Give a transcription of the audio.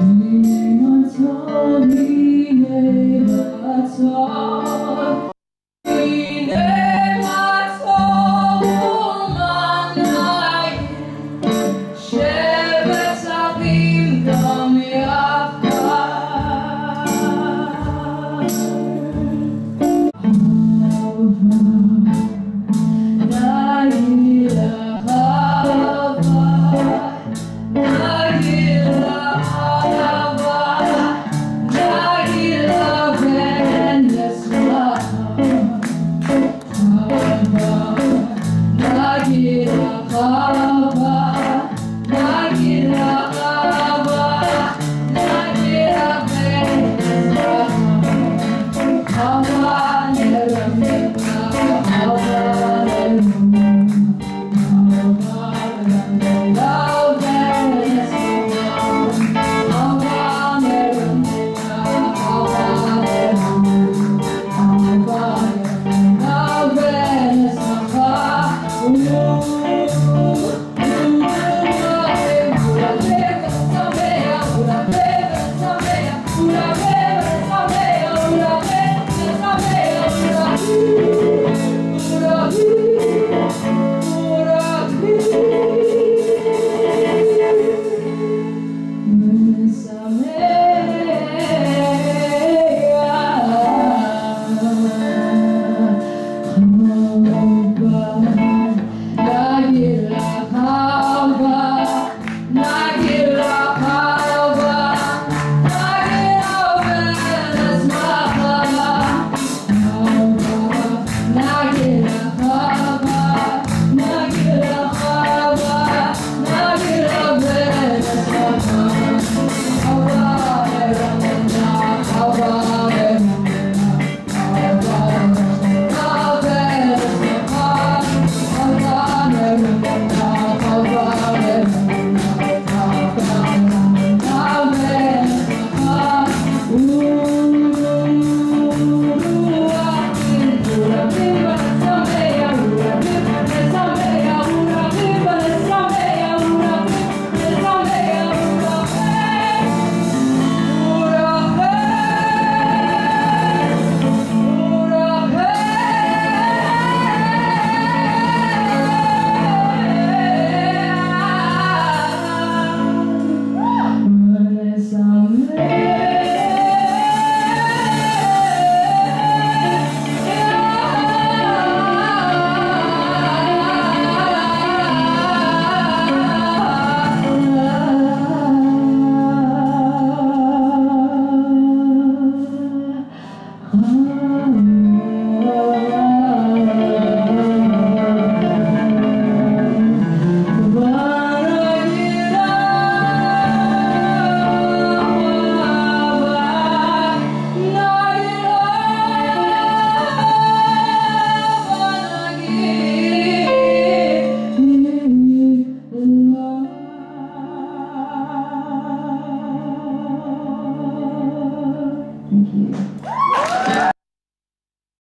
Niemand told me, neighbor, at all. 아. Oh.